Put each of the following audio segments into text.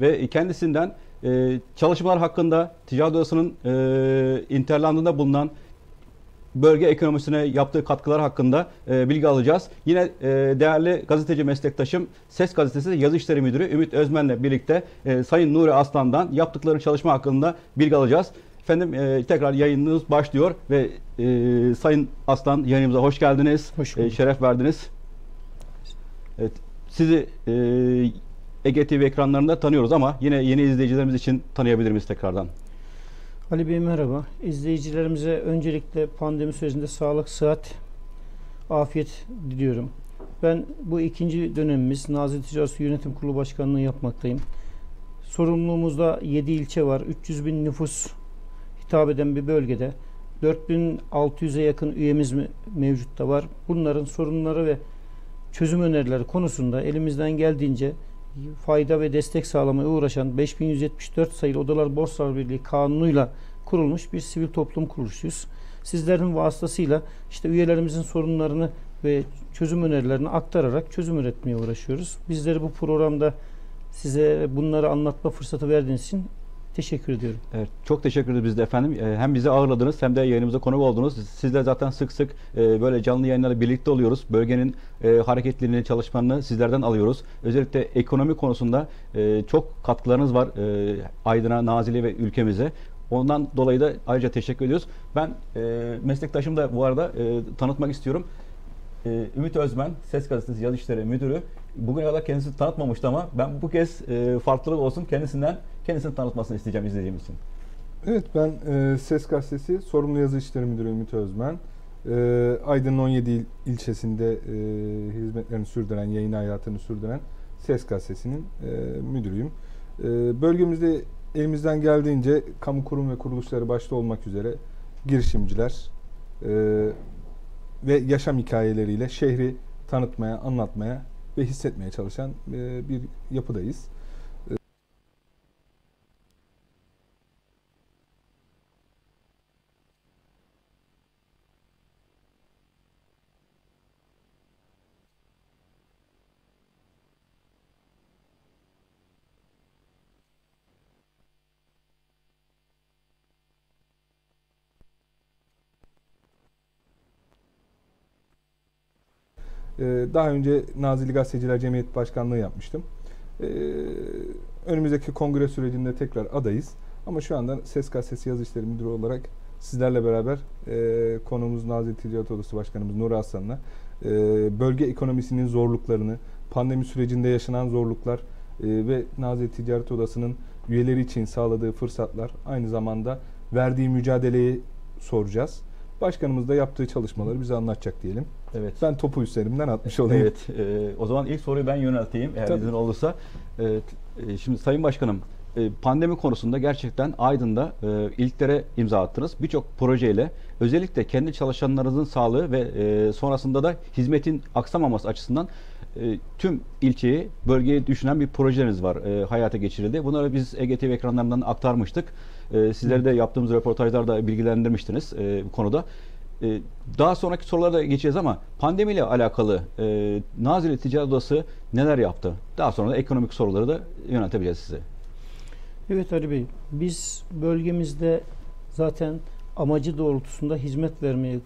ve kendisinden e, çalışmalar hakkında Ticaret Odası'nın e, interlandında bulunan bölge ekonomisine yaptığı katkılar hakkında e, bilgi alacağız. Yine e, değerli gazeteci meslektaşım Ses Gazetesi Yazı İşleri Müdürü Ümit Özmen'le birlikte e, Sayın Nuri Aslan'dan yaptıkları çalışma hakkında bilgi alacağız. Efendim e, tekrar yayınımız başlıyor ve e, Sayın Aslan yayınımıza hoş geldiniz. Hoş E, şeref verdiniz. Evet, sizi e, Ege TV ekranlarında tanıyoruz ama yine yeni izleyicilerimiz için tanıyabilir miyiz tekrardan? Ali Bey merhaba. İzleyicilerimize öncelikle pandemi sürecinde sağlık, sıhhat, afiyet diliyorum. Ben bu ikinci dönemimiz Nazilli Ticaret Yönetim Kurulu Başkanlığı yapmaktayım. Sorumluluğumuzda 7 ilçe var. 300 bin nüfus hitap eden bir bölgede 4600'e yakın üyemiz mi- mevcutta var. Bunların sorunları ve çözüm önerileri konusunda elimizden geldiğince fayda ve destek sağlamaya uğraşan 5174 sayılı Odalar Borsalar Birliği kanunuyla kurulmuş bir sivil toplum kuruluşuyuz. Sizlerin vasıtasıyla işte üyelerimizin sorunlarını ve çözüm önerilerini aktararak çözüm üretmeye uğraşıyoruz. Bizleri bu programda size bunları anlatma fırsatı verdiğiniz için teşekkür ediyorum. Evet, çok teşekkür ederiz biz de efendim. Ee, Hem bizi ağırladınız hem de yayınımıza konuk oldunuz. Sizle zaten sık sık e, böyle canlı yayınlarda birlikte oluyoruz. Bölgenin e, hareketliliğini, çalışmalarını sizlerden alıyoruz. Özellikle ekonomi konusunda e, çok katkılarınız var Aydın'a, Nazilli ve ülkemize. Ondan dolayı da ayrıca teşekkür ediyoruz. Ben meslektaşımı da bu arada tanıtmak istiyorum. Ümit Özmen, Ses Gazetesi Yazı İşleri Müdürü. Bugüne kadar kendisini tanıtmamıştı ama ben bu kez e, farklılık olsun kendisinden kendisini tanıtmasını isteyeceğim izleyeceğimiz için. Evet ben e, Ses Gazetesi Sorumlu Yazı İşleri Müdürü Ümit Özmen. E, Aydın'ın 17 il, ilçesinde e, hizmetlerini sürdüren, yayın hayatını sürdüren Ses Gazetesi'nin e, müdürüyüm. E, bölgemizde elimizden geldiğince kamu kurum ve kuruluşları başta olmak üzere girişimciler e, ve yaşam hikayeleriyle şehri tanıtmaya, anlatmaya ve hissetmeye çalışan bir yapıdayız. Daha önce Nazilli Gazeteciler Cemiyeti Başkanlığı yapmıştım. Ee, Önümüzdeki kongre sürecinde tekrar adayız. Ama şu anda Ses Gazetesi Yazı İşleri Müdürü olarak sizlerle beraber e, konuğumuz Nazilli Ticaret Odası Başkanımız Nuri Aslan'la e, bölge ekonomisinin zorluklarını, pandemi sürecinde yaşanan zorluklar e, ve Nazilli Ticaret Odası'nın üyeleri için sağladığı fırsatlar, aynı zamanda verdiği mücadeleyi soracağız. Başkanımız da yaptığı çalışmaları bize anlatacak diyelim. Evet. Ben topu üstlerimden atmış olayım. Evet. e, o zaman ilk soruyu ben yönelteyim eğer Tabii. izin olursa. Evet, e, şimdi Sayın Başkanım e, pandemi konusunda gerçekten Aydın'da e, ilklere imza attınız. Birçok projeyle özellikle kendi çalışanlarınızın sağlığı ve e, sonrasında da hizmetin aksamaması açısından e, tüm ilçeyi, bölgeyi düşünen bir projeniz var. E, hayata geçirildi. Bunları biz EGTV ekranlarından aktarmıştık. E, sizleri de yaptığımız röportajlarda bilgilendirmiştiniz e, bu konuda. E, daha sonraki sorulara da geçeceğiz ama pandemiyle alakalı e, Nazilli Ticaret Odası neler yaptı? Daha sonra da ekonomik soruları da yöneltebileceğiz size. Evet Ali Bey, biz bölgemizde zaten amacı doğrultusunda hizmet vermeye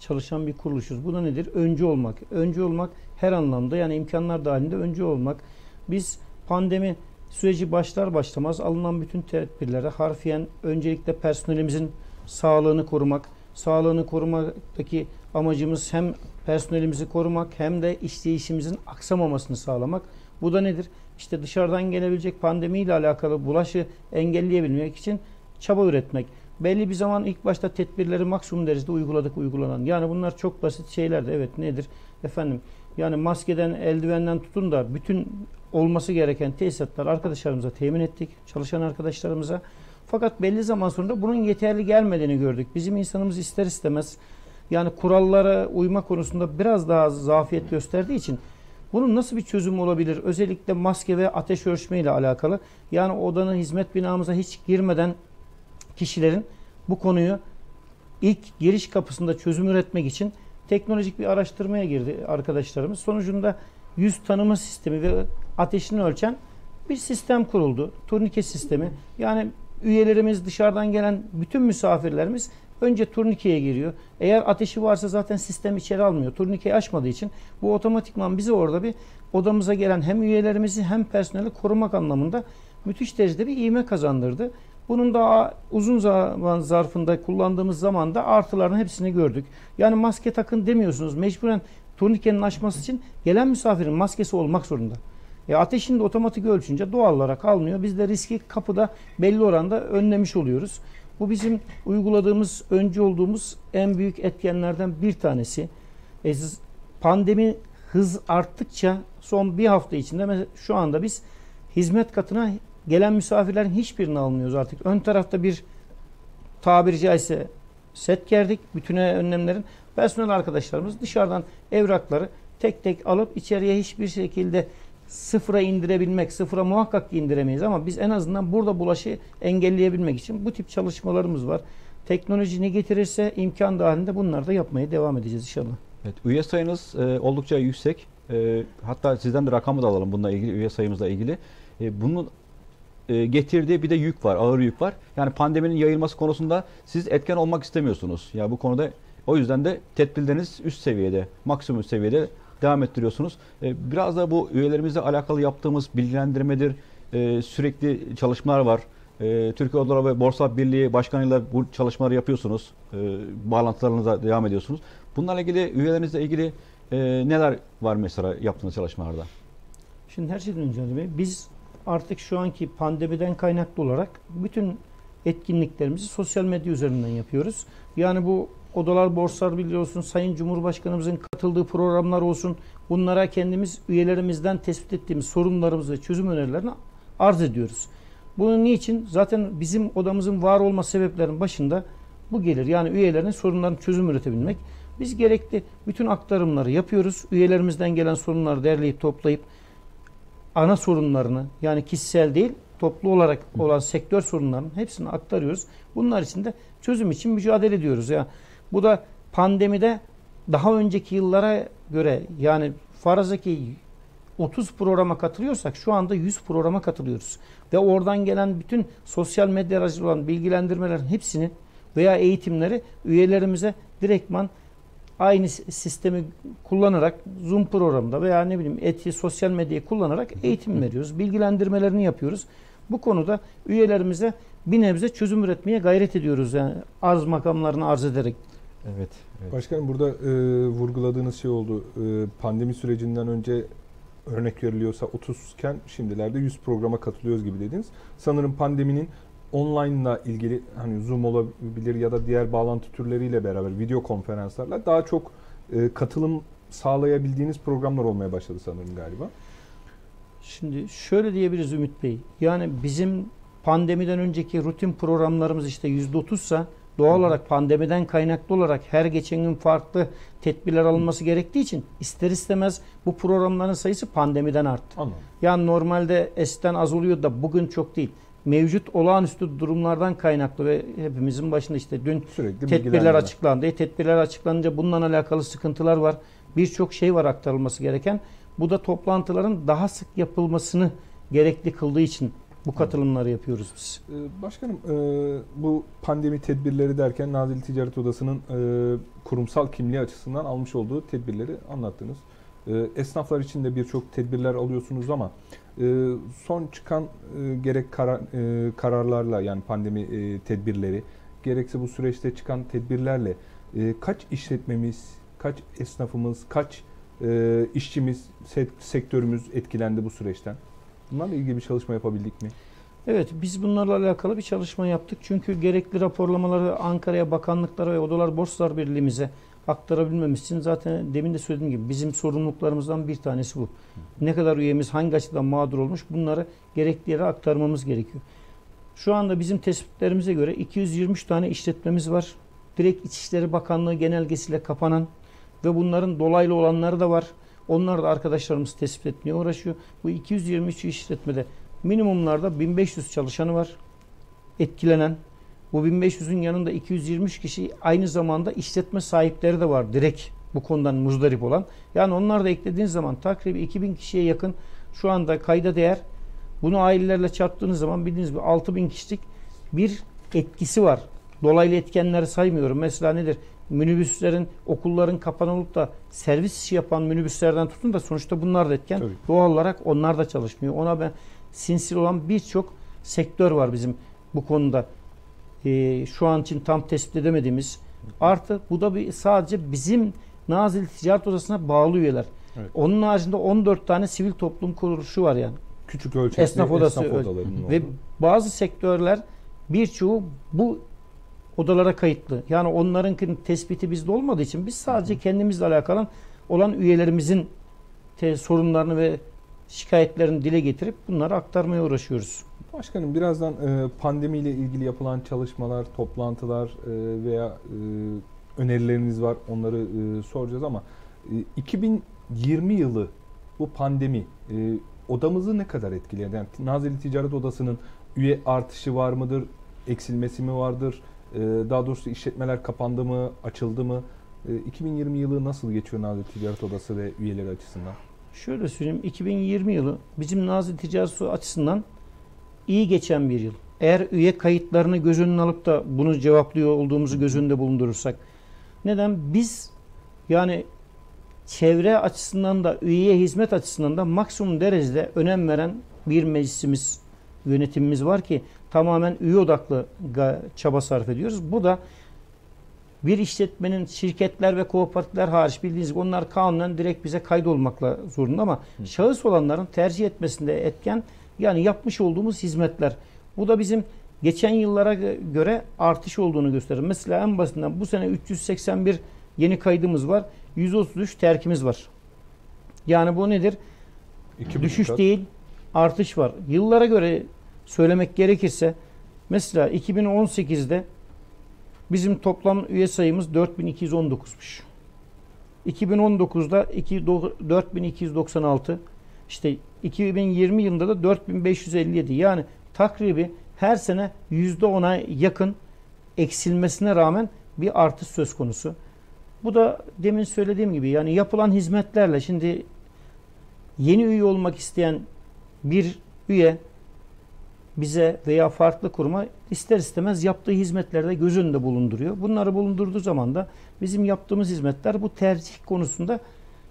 çalışan bir kuruluşuz. Bu da nedir? Öncü olmak. Öncü olmak her anlamda yani imkanlar dahilinde öncü olmak. Biz pandemi süreci başlar başlamaz alınan bütün tedbirlere harfiyen öncelikle personelimizin sağlığını korumak. Sağlığını korumaktaki amacımız hem personelimizi korumak hem de işleyişimizin aksamamasını sağlamak. Bu da nedir? İşte dışarıdan gelebilecek pandemiyle alakalı bulaşı engelleyebilmek için çaba üretmek. Belli bir zaman ilk başta tedbirleri maksimum derecede uyguladık uygulanan. Yani bunlar çok basit şeylerdi. Evet nedir? Efendim yani maskeden, eldivenden tutun da bütün olması gereken tesisatlar arkadaşlarımıza temin ettik. Çalışan arkadaşlarımıza. Fakat belli zaman sonra bunun yeterli gelmediğini gördük. Bizim insanımız ister istemez yani kurallara uyma konusunda biraz daha zafiyet gösterdiği için bunun nasıl bir çözüm olabilir? Özellikle maske ve ateş ölçme ile alakalı. Yani odanın hizmet binamıza hiç girmeden kişilerin bu konuyu ilk giriş kapısında çözüm üretmek için teknolojik bir araştırmaya girdi arkadaşlarımız. Sonucunda yüz tanıma sistemi ve ateşini ölçen Bir sistem kuruldu. Turnike sistemi. Yani üyelerimiz dışarıdan gelen bütün misafirlerimiz önce turnikeye giriyor. Eğer ateşi varsa zaten sistem içeri almıyor. Turnikeyi açmadığı için bu otomatikman bize orada bir odamıza gelen hem üyelerimizi hem personeli korumak anlamında müthiş derecede bir iğme kazandırdı. Bunun daha uzun zaman zarfında kullandığımız zaman da artılarını hepsini gördük. Yani maske takın demiyorsunuz. Mecburen turnikenin açması için gelen misafirin maskesi olmak zorunda. E ateşini de otomatik ölçünce doğal olarak almıyor. Biz de riski kapıda belli oranda önlemiş oluyoruz. Bu bizim uyguladığımız, öncü olduğumuz en büyük etkenlerden bir tanesi. E, pandemi hız arttıkça son bir hafta içinde şu anda biz hizmet katına gelen misafirlerin hiçbirini almıyoruz artık. Ön tarafta bir tabiri caizse set gerdik. Bütün önlemlerin personel arkadaşlarımız dışarıdan evrakları tek tek alıp içeriye hiçbir şekilde sıfıra indirebilmek, sıfıra muhakkak indiremeyiz ama biz en azından burada bulaşı engelleyebilmek için bu tip çalışmalarımız var. Teknoloji ne getirirse imkan dahilinde bunları da yapmaya devam edeceğiz inşallah. Evet, üye sayınız e, oldukça yüksek. E, hatta sizden de rakamı da alalım bununla ilgili, üye sayımızla ilgili. E, bunun getirdiği bir de yük var, ağır yük var. Yani pandeminin yayılması konusunda siz etken olmak istemiyorsunuz. Ya bu konuda o yüzden de tedbirleriniz üst seviyede, maksimum seviyede devam ettiriyorsunuz. E, biraz da bu üyelerimizle alakalı yaptığımız bilgilendirmedir. E, sürekli çalışmalar var. E, Türkiye Odalar ve Borsa Birliği Başkanı'yla bu çalışmaları yapıyorsunuz. Bağlantılarınıza devam ediyorsunuz. Bunlarla ilgili üyelerinizle ilgili neler var mesela yaptığınız çalışmalarda? Şimdi her şeyden önce Ali Bey, biz artık şu anki pandemiden kaynaklı olarak bütün etkinliklerimizi sosyal medya üzerinden yapıyoruz. Yani bu odalar, borsalar biliyorsun, Sayın Cumhurbaşkanımızın katıldığı programlar olsun. Bunlara kendimiz üyelerimizden tespit ettiğimiz sorunlarımızı, çözüm önerilerini arz ediyoruz. Bunun niçin? Zaten bizim odamızın var olma sebeplerinin başında bu gelir. Yani üyelerin sorunlarını çözüm üretebilmek. Biz gerekli bütün aktarımları yapıyoruz. Üyelerimizden gelen sorunları derleyip toplayıp ana sorunlarını yani kişisel değil toplu olarak olan sektör sorunlarının hepsini aktarıyoruz. Bunlar için de çözüm için mücadele ediyoruz. Ya yani bu da pandemide daha önceki yıllara göre yani farazdaki 30 programa katılıyorsak şu anda 100 programa katılıyoruz. Ve oradan gelen bütün sosyal medya aracılığıyla olan bilgilendirmelerin hepsini veya eğitimleri üyelerimize direktman aynı sistemi kullanarak Zoom programda veya ne bileyim eti sosyal medyayı kullanarak eğitim veriyoruz. Bilgilendirmelerini yapıyoruz. Bu konuda üyelerimize bir nebze çözüm üretmeye gayret ediyoruz. Yani arz makamlarını arz ederek. Evet. evet. Başkanım burada e, vurguladığınız şey oldu. E, pandemi sürecinden önce örnek veriliyorsa 30 iken şimdilerde 100 programa katılıyoruz gibi dediniz. Sanırım pandeminin online ile ilgili hani Zoom olabilir ya da diğer bağlantı türleriyle beraber video konferanslarla daha çok e, katılım sağlayabildiğiniz programlar olmaya başladı sanırım galiba. Şimdi şöyle diyebiliriz Ümit Bey. Yani bizim pandemiden önceki rutin programlarımız işte %30 sa doğal olarak pandemiden kaynaklı olarak her geçen gün farklı tedbirler alınması gerektiği için ister istemez bu programların sayısı pandemiden arttı. Anladım. Yani normalde eskiden az oluyor da bugün çok değil. Mevcut olağanüstü durumlardan kaynaklı ve hepimizin başında işte dün Sürekli tedbirler açıklandı. E, tedbirler açıklanınca bununla alakalı sıkıntılar var. Birçok şey var aktarılması gereken. Bu da toplantıların daha sık yapılmasını gerekli kıldığı için bu katılımları yapıyoruz biz. Ee, başkanım e, bu pandemi tedbirleri derken Nazilli Ticaret Odası'nın e, kurumsal kimliği açısından almış olduğu tedbirleri anlattınız. E, esnaflar için de birçok tedbirler alıyorsunuz ama son çıkan gerek karar, kararlarla yani pandemi tedbirleri gerekse bu süreçte çıkan tedbirlerle kaç işletmemiz, kaç esnafımız, kaç işçimiz, sektörümüz etkilendi bu süreçten? Bunlarla ilgili bir çalışma yapabildik mi? Evet biz bunlarla alakalı bir çalışma yaptık. Çünkü gerekli raporlamaları Ankara'ya, bakanlıklara ve Odalar Borsalar Birliği'mize aktarabilmemiz için zaten demin de söylediğim gibi bizim sorumluluklarımızdan bir tanesi bu. Ne kadar üyemiz hangi açıdan mağdur olmuş bunları gerekli yere aktarmamız gerekiyor. Şu anda bizim tespitlerimize göre 223 tane işletmemiz var. Direkt İçişleri Bakanlığı genelgesiyle kapanan ve bunların dolaylı olanları da var. Onlar da arkadaşlarımız tespit etmeye uğraşıyor. Bu 223 işletmede minimumlarda 1500 çalışanı var. Etkilenen. Bu 1500'ün yanında 223 kişi aynı zamanda işletme sahipleri de var direkt bu konudan muzdarip olan. Yani onlar da eklediğiniz zaman takribi 2000 kişiye yakın şu anda kayda değer Bunu ailelerle çarptığınız zaman bildiğiniz gibi 6000 kişilik bir etkisi var. Dolaylı etkenleri saymıyorum. Mesela nedir? Minibüslerin, okulların kapanılıp da servis işi yapan minibüslerden tutun da sonuçta bunlar da etken. Tabii. Doğal olarak onlar da çalışmıyor. Ona ben sinsil olan birçok sektör var bizim bu konuda. Ee, şu an için tam tespit edemediğimiz. Artı bu da bir sadece bizim Nazilli Ticaret Odası'na bağlı üyeler. Evet. Onun haricinde 14 tane sivil toplum kuruluşu var yani. Küçük ölçekli Esnaf odası, öyle. odalarının Ve olduğu. bazı sektörler birçoğu bu odalara kayıtlı. Yani onların tespiti bizde olmadığı için biz sadece kendimizle alakalı olan üyelerimizin sorunlarını ve şikayetlerini dile getirip bunları aktarmaya uğraşıyoruz. Başkanım birazdan e, pandemiyle ilgili yapılan çalışmalar, toplantılar e, veya e, önerileriniz var onları e, soracağız ama e, 2020 yılı bu pandemi e, odamızı ne kadar etkiledi? Yani Nazilli Ticaret Odası'nın üye artışı var mıdır? Eksilmesi mi vardır? E, daha doğrusu işletmeler kapandı mı? Açıldı mı? E, 2020 yılı nasıl geçiyor Nazilli Ticaret Odası ve üyeleri açısından? Şöyle söyleyeyim 2020 yılı bizim Nazilli Ticaret Odası açısından iyi geçen bir yıl. Eğer üye kayıtlarını göz önüne alıp da bunu cevaplıyor olduğumuzu göz önünde bulundurursak. Neden? Biz yani çevre açısından da üyeye hizmet açısından da maksimum derecede önem veren bir meclisimiz, yönetimimiz var ki tamamen üye odaklı çaba sarf ediyoruz. Bu da bir işletmenin şirketler ve kooperatifler hariç bildiğiniz gibi onlar kanunen direkt bize kaydolmakla zorunda ama şahıs olanların tercih etmesinde etken yani yapmış olduğumuz hizmetler. Bu da bizim geçen yıllara gö- göre artış olduğunu gösterir. Mesela en basitinden bu sene 381 yeni kaydımız var. 133 terkimiz var. Yani bu nedir? Düşüş kat. değil, artış var. Yıllara göre söylemek gerekirse mesela 2018'de bizim toplam üye sayımız 4219'muş. 2019'da iki- do- 4296 işte 2020 yılında da 4557 yani takribi her sene %10'a yakın eksilmesine rağmen bir artış söz konusu. Bu da demin söylediğim gibi yani yapılan hizmetlerle şimdi yeni üye olmak isteyen bir üye bize veya farklı kuruma ister istemez yaptığı hizmetlerde göz önünde bulunduruyor. Bunları bulundurduğu zaman da bizim yaptığımız hizmetler bu tercih konusunda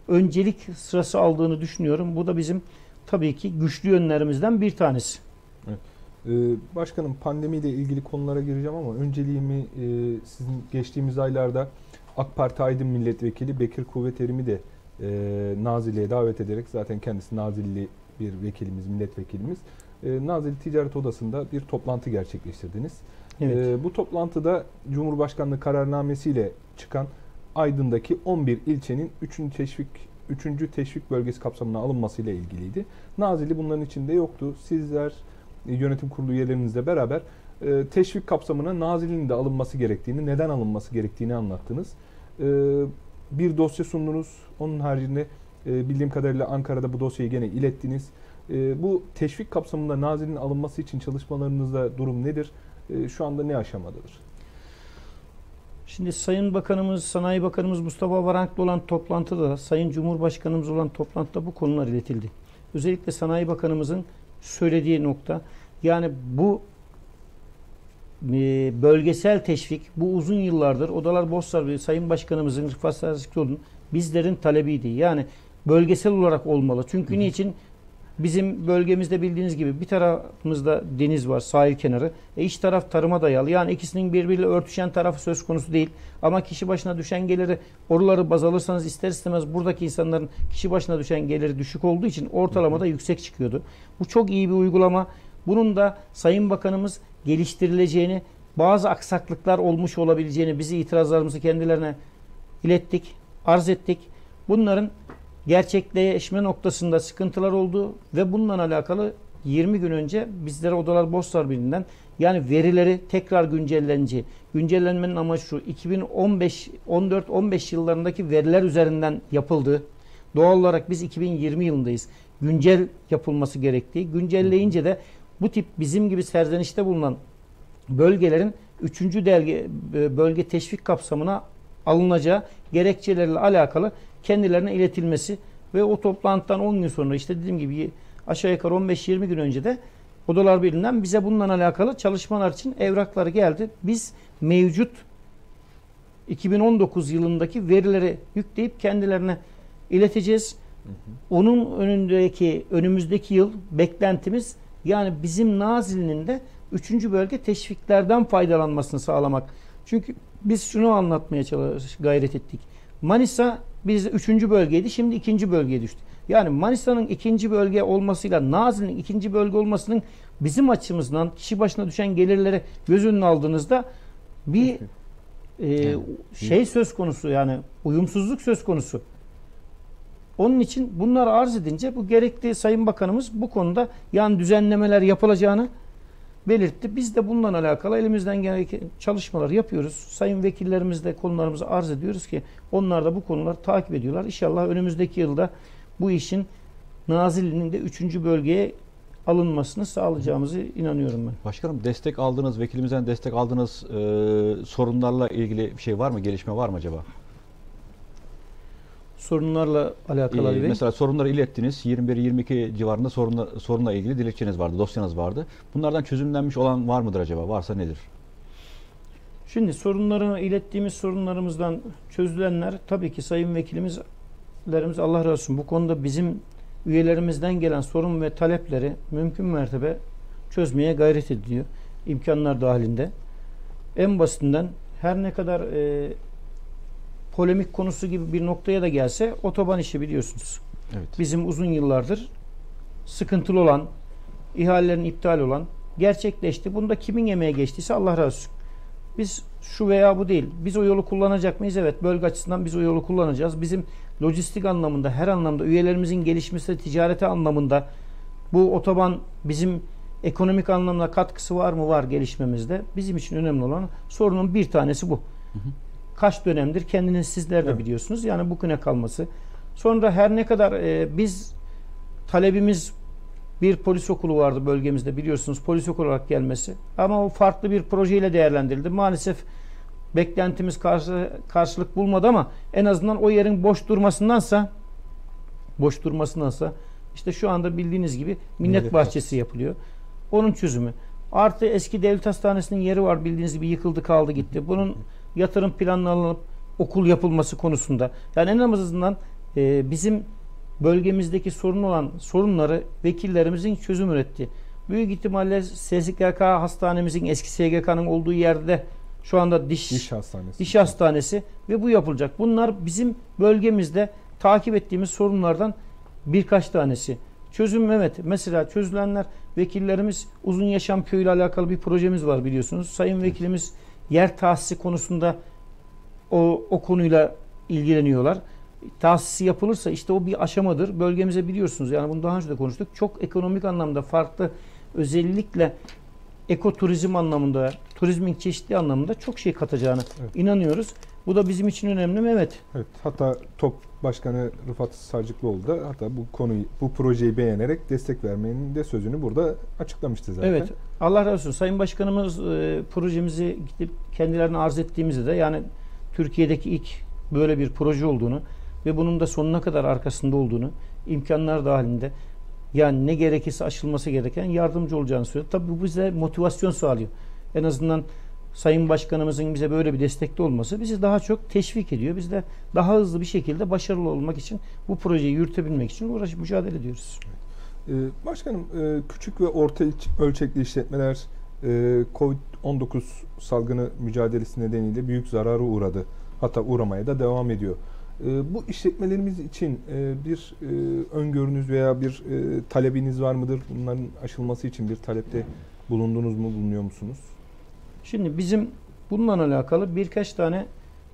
öncelik sırası aldığını düşünüyorum. Bu da bizim tabii ki güçlü yönlerimizden bir tanesi. Ee, Başkanım pandemiyle ilgili konulara gireceğim ama önceliğimi e, sizin geçtiğimiz aylarda AK Parti Aydın Milletvekili Bekir Kuvvet Erim'i de e, Nazilli'ye davet ederek zaten kendisi Nazilli bir vekilimiz, milletvekilimiz. E, Nazilli Ticaret Odası'nda bir toplantı gerçekleştirdiniz. Evet. E, bu toplantıda Cumhurbaşkanlığı kararnamesiyle çıkan Aydın'daki 11 ilçenin 3. teşvik 3. teşvik bölgesi kapsamına alınmasıyla ilgiliydi. Nazilli bunların içinde yoktu. Sizler e, yönetim kurulu üyelerinizle beraber e, teşvik kapsamına Nazilli'nin de alınması gerektiğini, neden alınması gerektiğini anlattınız. E, bir dosya sundunuz. Onun haricinde bildiğim kadarıyla Ankara'da bu dosyayı gene ilettiniz. Bu teşvik kapsamında Nazilli'nin alınması için çalışmalarınızda durum nedir? Şu anda ne aşamadadır? Şimdi Sayın Bakanımız, Sanayi Bakanımız Mustafa Varank'la olan toplantıda, Sayın Cumhurbaşkanımız olan toplantıda bu konular iletildi. Özellikle Sanayi Bakanımızın söylediği nokta, yani bu e, bölgesel teşvik, bu uzun yıllardır Odalar Bostar Sayın Başkanımızın Rıfat Sazlıklıoğlu'nun bizlerin talebiydi. Yani bölgesel olarak olmalı. Çünkü niçin? Bizim bölgemizde bildiğiniz gibi bir tarafımızda deniz var, sahil kenarı. E iç taraf tarıma dayalı. Yani ikisinin birbiriyle örtüşen tarafı söz konusu değil. Ama kişi başına düşen geliri oraları baz alırsanız ister istemez buradaki insanların kişi başına düşen geliri düşük olduğu için ortalamada yüksek çıkıyordu. Bu çok iyi bir uygulama. Bunun da Sayın Bakanımız geliştirileceğini, bazı aksaklıklar olmuş olabileceğini, bizi itirazlarımızı kendilerine ilettik, arz ettik. Bunların gerçekleşme noktasında sıkıntılar oldu ve bununla alakalı 20 gün önce bizlere Odalar Bostar Birliği'nden yani verileri tekrar güncelleneceği, güncellenmenin amacı şu 2015 14 15 yıllarındaki veriler üzerinden yapıldı. Doğal olarak biz 2020 yılındayız. Güncel yapılması gerektiği. Güncelleyince de bu tip bizim gibi serzenişte bulunan bölgelerin 3. delge bölge teşvik kapsamına alınacağı gerekçelerle alakalı kendilerine iletilmesi ve o toplantıdan 10 gün sonra işte dediğim gibi aşağı yukarı 15-20 gün önce de Odalar Birliği'nden bize bununla alakalı çalışmalar için evrakları geldi. Biz mevcut 2019 yılındaki verileri yükleyip kendilerine ileteceğiz. Onun önündeki önümüzdeki yıl beklentimiz yani bizim Nazilli'nin de 3. bölge teşviklerden faydalanmasını sağlamak. Çünkü biz şunu anlatmaya çalış, gayret ettik. Manisa biz 3. bölgeydi şimdi 2. bölgeye düştü. Yani Manisa'nın ikinci bölge olmasıyla Nazilli'nin ikinci bölge olmasının bizim açımızdan kişi başına düşen gelirleri göz önüne aldığınızda bir e, şey söz konusu yani uyumsuzluk söz konusu. Onun için bunları arz edince bu gerekli Sayın Bakanımız bu konuda yan düzenlemeler yapılacağını belirtti. Biz de bununla alakalı elimizden gereken çalışmalar yapıyoruz. Sayın vekillerimiz de konularımızı arz ediyoruz ki onlar da bu konuları takip ediyorlar. İnşallah önümüzdeki yılda bu işin Nazilli'nin de 3. bölgeye alınmasını sağlayacağımızı inanıyorum ben. Başkanım destek aldığınız, vekilimizden destek aldığınız e, sorunlarla ilgili bir şey var mı? Gelişme var mı acaba? Sorunlarla alakalı Ee, Bey. mesela sorunları ilettiniz. 21-22 civarında sorunla, sorunla ilgili dilekçeniz vardı, dosyanız vardı. Bunlardan çözümlenmiş olan var mıdır acaba? Varsa nedir? Şimdi sorunları ilettiğimiz sorunlarımızdan çözülenler tabii ki sayın vekilimizlerimiz Allah razı olsun bu konuda bizim üyelerimizden gelen sorun ve talepleri mümkün mertebe çözmeye gayret ediliyor. imkanlar dahilinde. En basitinden her ne kadar e, polemik konusu gibi bir noktaya da gelse otoban işi biliyorsunuz. Evet. Bizim uzun yıllardır sıkıntılı olan, ihalelerin iptal olan gerçekleşti. Bunda kimin yemeğe geçtiyse Allah razı olsun. Biz şu veya bu değil. Biz o yolu kullanacak mıyız? Evet. Bölge açısından biz o yolu kullanacağız. Bizim lojistik anlamında, her anlamda, üyelerimizin gelişmesi, ticareti anlamında bu otoban bizim ekonomik anlamda katkısı var mı? Var gelişmemizde. Bizim için önemli olan sorunun bir tanesi bu. Kaç dönemdir kendiniz sizler de Evet. biliyorsunuz. Yani bugüne kalması. Sonra her ne kadar e, biz talebimiz bir polis okulu vardı bölgemizde biliyorsunuz polis okulu olarak gelmesi. Ama o farklı bir projeyle değerlendirildi. Maalesef beklentimiz karşı, karşılık bulmadı ama en azından o yerin boş durmasındansa boş durmasındansa işte şu anda bildiğiniz gibi minnet Millet bahçesi yapılıyor. Onun çözümü. Artı eski devlet hastanesinin yeri var bildiğiniz gibi yıkıldı kaldı gitti. Bunun yatırım planlanıp okul yapılması konusunda. Yani en azından e, bizim bölgemizdeki sorun olan sorunları vekillerimizin çözüm üretti. Büyük ihtimalle SSKK hastanemizin eski SGK'nın olduğu yerde şu anda diş, Diş hastanesi. diş hastanesi ve bu yapılacak. Bunlar bizim bölgemizde takip ettiğimiz sorunlardan birkaç tanesi. Çözüm evet. Mesela çözülenler vekillerimiz uzun yaşam köyü ile alakalı bir projemiz var biliyorsunuz. Sayın vekilimiz yer tahsisi konusunda o, o konuyla ilgileniyorlar. Tahsisi yapılırsa işte o bir aşamadır. Bölgemize biliyorsunuz yani bunu daha önce de konuştuk. Çok ekonomik anlamda farklı özellikle ekoturizm anlamında, turizmin çeşitli anlamında çok şey katacağını Evet. inanıyoruz. Bu da bizim için önemli mi? Evet. Evet, hatta TOP Başkanı Rıfat Sarcıklıoğlu da hatta bu konuyu, bu projeyi beğenerek destek vermenin de sözünü burada açıklamıştı zaten. Evet. Allah razı olsun. Sayın Başkanımız e, projemizi gidip kendilerine arz ettiğimizde de yani Türkiye'deki ilk böyle bir proje olduğunu ve bunun da sonuna kadar arkasında olduğunu, imkanlar dahilinde yani ne gerekirse aşılması gereken yardımcı olacağını söyledi. Tabii bu bize motivasyon sağlıyor. En azından Sayın Başkanımızın bize böyle bir destekte olması bizi daha çok teşvik ediyor. Biz de daha hızlı bir şekilde başarılı olmak için bu projeyi yürütebilmek için uğraş mücadele ediyoruz. Ee, Başkanım e, küçük ve orta ölçekli işletmeler e, Covid-19 salgını mücadelesi nedeniyle büyük zarara uğradı. Hatta uğramaya da devam ediyor. E, Bu işletmelerimiz için bir öngörünüz veya bir talebiniz var mıdır? Bunların aşılması için bir talepte bulundunuz mu, bulunuyor musunuz? Şimdi bizim bununla alakalı birkaç tane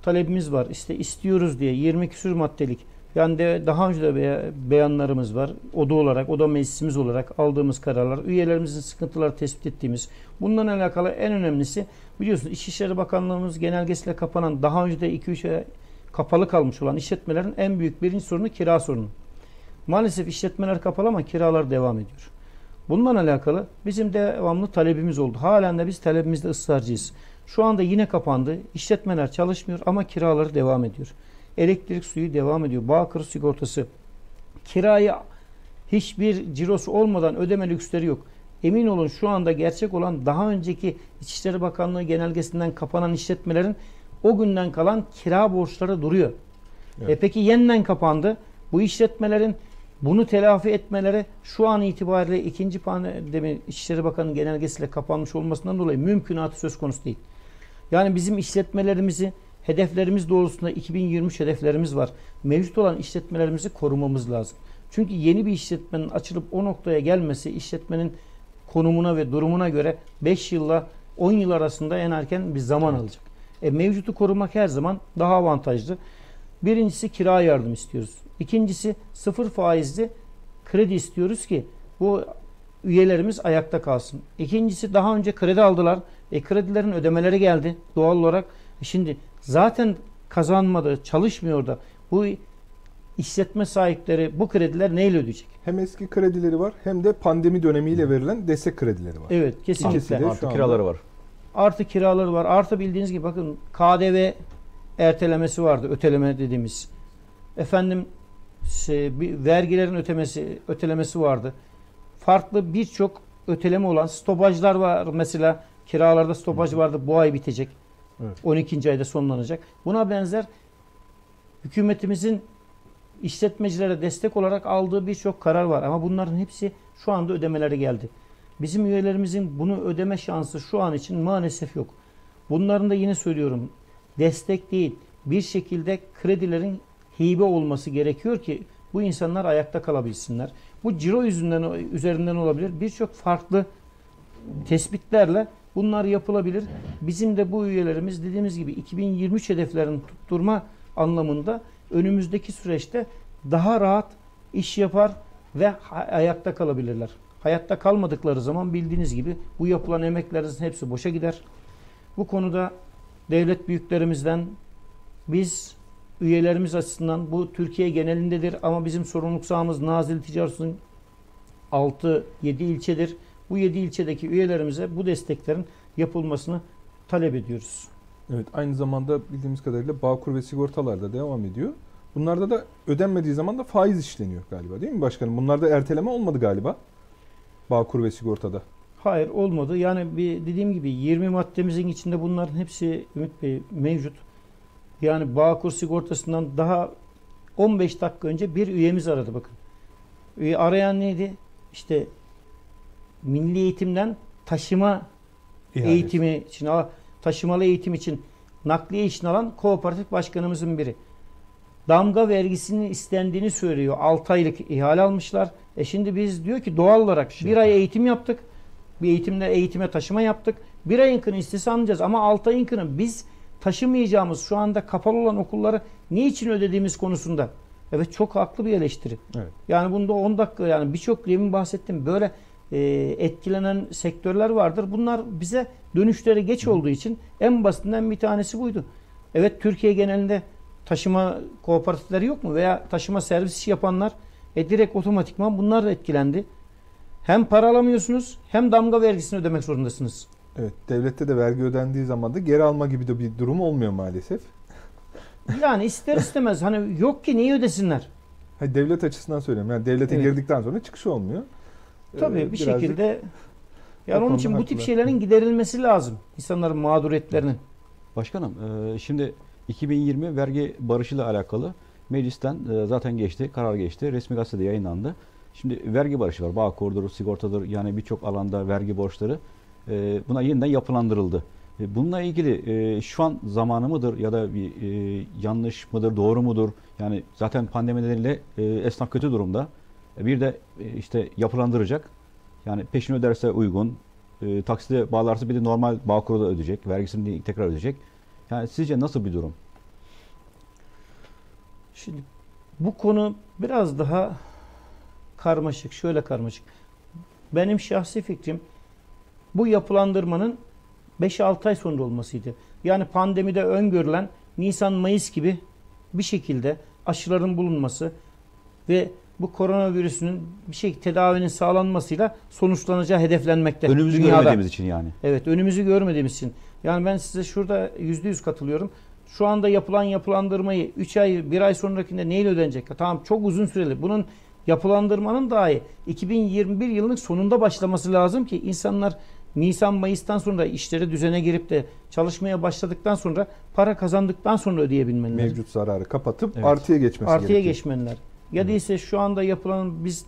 talebimiz var. İşte istiyoruz diye 20 küsür maddelik. Yani de daha önce de be- beyanlarımız var. Oda olarak, oda meclisimiz olarak aldığımız kararlar, üyelerimizin sıkıntıları tespit ettiğimiz. Bununla alakalı en önemlisi biliyorsunuz İçişleri Bakanlığımız genelgesiyle kapanan, daha önce de 2-3 ay kapalı kalmış olan işletmelerin en büyük birinci sorunu kira sorunu. Maalesef işletmeler kapalı ama kiralar devam ediyor. Bununla alakalı bizim devamlı talebimiz oldu. Halen de biz talebimizde ısrarcıyız. Şu anda yine kapandı. İşletmeler çalışmıyor ama kiraları devam ediyor. Elektrik suyu devam ediyor. Bağkur sigortası. Kirayı hiçbir cirosu olmadan ödeme lüksleri yok. Emin olun şu anda gerçek olan daha önceki İçişleri Bakanlığı genelgesinden kapanan işletmelerin o günden kalan kira borçları duruyor. Evet. E peki yeniden kapandı. Bu işletmelerin bunu telafi etmeleri şu an itibariyle ikinci pandemi İçişleri Bakanı genelgesiyle kapanmış olmasından dolayı mümkünatı söz konusu değil. Yani bizim işletmelerimizi hedeflerimiz doğrultusunda 2023 hedeflerimiz var. Mevcut olan işletmelerimizi korumamız lazım. Çünkü yeni bir işletmenin açılıp o noktaya gelmesi işletmenin konumuna ve durumuna göre 5 yılla 10 yıl arasında en erken bir zaman alacak. E, mevcutu korumak her zaman daha avantajlı. Birincisi kira yardım istiyoruz. İkincisi sıfır faizli kredi istiyoruz ki bu üyelerimiz ayakta kalsın. İkincisi daha önce kredi aldılar. E kredilerin ödemeleri geldi doğal olarak. E Şimdi zaten kazanmadı, çalışmıyor da bu işletme sahipleri bu krediler neyle ödeyecek? Hem eski kredileri var hem de pandemi dönemiyle verilen destek kredileri var. Evet İkisi kesinlikle. de Artı kiraları var. Artı kiraları var. Artı bildiğiniz gibi bakın KDV ertelemesi vardı. Öteleme dediğimiz. Efendim şey, bir vergilerin ötemesi, ötelemesi vardı. Farklı birçok öteleme olan stopajlar var. Mesela kiralarda stopaj vardı. Bu ay bitecek. Evet. 12. ayda sonlanacak. Buna benzer hükümetimizin işletmecilere destek olarak aldığı birçok karar var. Ama bunların hepsi şu anda ödemeleri geldi. Bizim üyelerimizin bunu ödeme şansı şu an için maalesef yok. Bunların da yine söylüyorum destek değil bir şekilde kredilerin hibe olması gerekiyor ki bu insanlar ayakta kalabilsinler. Bu ciro yüzünden üzerinden olabilir. Birçok farklı tespitlerle bunlar yapılabilir. Bizim de bu üyelerimiz dediğimiz gibi 2023 hedeflerini tutturma anlamında önümüzdeki süreçte daha rahat iş yapar ve ayakta kalabilirler. Hayatta kalmadıkları zaman bildiğiniz gibi bu yapılan emeklerinizin hepsi boşa gider. Bu konuda devlet büyüklerimizden biz üyelerimiz açısından bu Türkiye genelindedir ama bizim sorumluluk sahamız Nazilli Ticaret'in 6-7 ilçedir. Bu 7 ilçedeki üyelerimize bu desteklerin yapılmasını talep ediyoruz. Evet aynı zamanda bildiğimiz kadarıyla Bağkur ve sigortalar da devam ediyor. Bunlarda da ödenmediği zaman da faiz işleniyor galiba değil mi başkanım? Bunlarda erteleme olmadı galiba. Bağkur ve sigortada. Hayır olmadı. Yani bir dediğim gibi 20 maddemizin içinde bunların hepsi Ümit Bey mevcut. Yani Bağkur sigortasından daha 15 dakika önce bir üyemiz aradı bakın. Üye arayan neydi? İşte milli eğitimden taşıma İhalesi. eğitimi için al- taşımalı eğitim için nakliye işini alan kooperatif başkanımızın biri. Damga vergisinin istendiğini söylüyor. 6 aylık ihale almışlar. E şimdi biz diyor ki doğal olarak Şey bir ay eğitim yaptık. Bir eğitimde eğitime taşıma yaptık. Bir ayınkını istese almayacağız ama 6 ayınkını biz taşımayacağımız şu anda kapalı olan okulları niçin ödediğimiz konusunda. Evet çok haklı bir eleştiri. Evet. Yani bunda 10 dakika yani birçok demin bahsettim böyle e, etkilenen sektörler vardır. Bunlar bize dönüşleri geç olduğu için en basitinden bir tanesi buydu. Evet Türkiye genelinde taşıma kooperatifleri yok mu veya taşıma servis yapanlar e, direkt otomatikman bunlar da etkilendi. Hem para alamıyorsunuz hem damga vergisini ödemek zorundasınız. Evet devlette de vergi ödendiği zaman da geri alma gibi de bir durum olmuyor maalesef. Yani ister istemez hani yok ki niye ödesinler? Hayır, devlet açısından söylüyorum. Yani devlete Evet. girdikten sonra çıkış olmuyor. Tabii Ee, bir şekilde yani onun için bu tip haklılar. şeylerin giderilmesi lazım. İnsanların mağduriyetlerinin. Başkanım e, şimdi 2020 vergi barışıyla alakalı meclisten e, zaten geçti, karar geçti. Resmi gazetede yayınlandı. Şimdi vergi barışı var. Bağkur'dur, sigortadır yani birçok alanda vergi borçları e, buna yeniden yapılandırıldı. E, Bununla ilgili e, şu an zamanı mıdır ya da bir e, yanlış mıdır, doğru mudur? Yani zaten pandemi nedeniyle e, esnaf kötü durumda. E, Bir de e, işte yapılandıracak. Yani peşin öderse uygun. E, taksite bağlarsa bir de normal Bağkur'u da ödeyecek. Vergisini tekrar ödeyecek. Yani sizce nasıl bir durum? Şimdi bu konu biraz daha karmaşık. Şöyle karmaşık. Benim şahsi fikrim bu yapılandırmanın 5-6 ay sonra olmasıydı. Yani pandemide öngörülen Nisan-Mayıs gibi bir şekilde aşıların bulunması ve bu koronavirüsünün bir şekilde tedavinin sağlanmasıyla sonuçlanacağı hedeflenmekte. Önümüzü dünyada. görmediğimiz için yani. Evet önümüzü görmediğimiz için. Yani ben size şurada yüzde yüz katılıyorum. Şu anda yapılan yapılandırmayı 3 ay 1 ay sonrakinde neyle ödenecek? Tamam çok uzun süreli. Bunun Yapılandırmanın dahi 2021 yılının sonunda başlaması lazım ki insanlar Nisan Mayıs'tan sonra işleri düzene girip de çalışmaya başladıktan sonra para kazandıktan sonra ödeyebilmeleri. Mevcut zararı kapatıp Evet. artıya geçmesi Artıya gerekiyor. geçmenler. Ya değilse şu anda yapılan biz